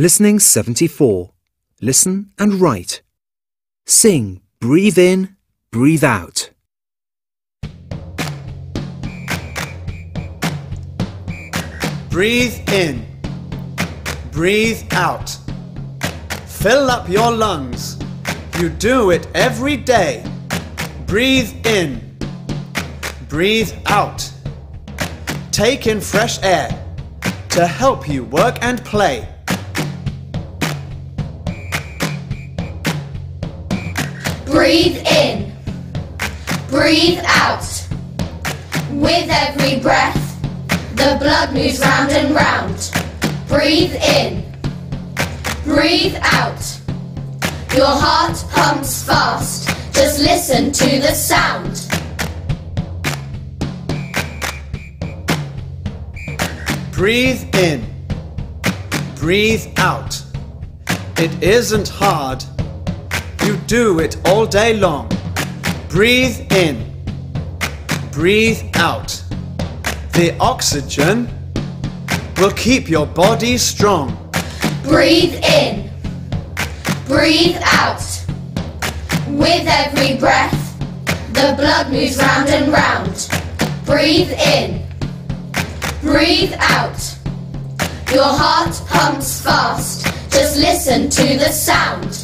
Listening 74. Listen and write. Sing, breathe in, breathe out. Breathe in. Breathe out. Fill up your lungs. You do it every day. Breathe in. Breathe out. Take in fresh air to help you work and play. Breathe in. Breathe out. With every breath, the blood moves round and round. Breathe in. Breathe out. Your heart pumps fast. Just listen to the sound. Breathe in. Breathe out. It isn't hard. You do it all day long. Breathe in. Breathe out. The oxygen will keep your body strong. Breathe in. Breathe out. With every breath, the blood moves round and round. Breathe in. Breathe out. Your heart pumps fast. Just listen to the sound.